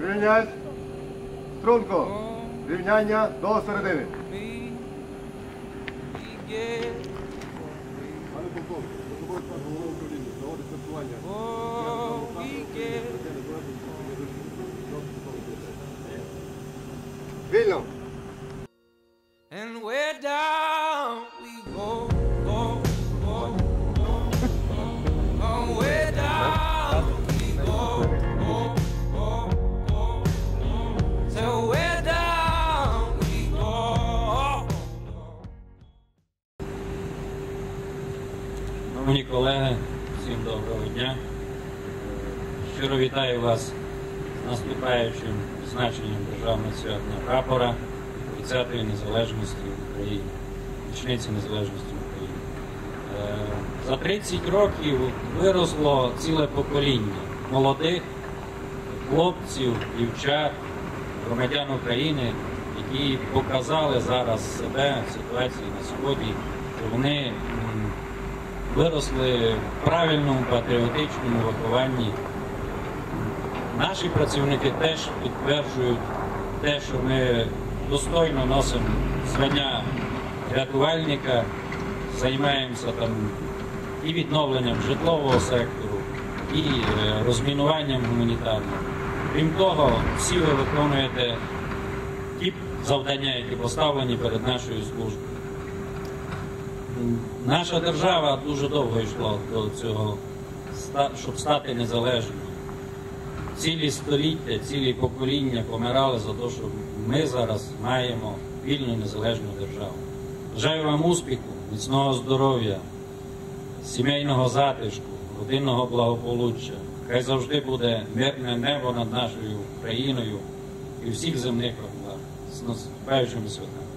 Рівняйсь. Струнко. Рівняння до середини. Пане полковник, за тобою став управління. Заводи святкування. Вільно. Шановні колеги, всім доброго дня. Щиро вітаю вас з наступаючим значенням державного святного прапора 30-ї незалежності України, річниці незалежності України. Е, За 30 років виросло ціле покоління молодих хлопців, дівчат, громадян України, які показали зараз себе в ситуації на сході, що вони виросли в правильному патріотичному вихованні. Наші працівники теж підтверджують те, що ми достойно носимо звання рятувальника, займаємося там і відновленням житлового сектору, і е, розмінуванням гуманітарним. Крім того, всі ви виконуєте ті завдання, які поставлені перед нашою службою. Наша держава дуже довго йшла до цього, щоб стати незалежною. Цілі століття, цілі покоління помирали за те, що ми зараз маємо вільну незалежну державу. Бажаю вам успіху, міцного здоров'я, сімейного затишку, родинного благополуччя. Хай завжди буде мирне небо над нашою країною і всіх земних облах. З наступаючими святами.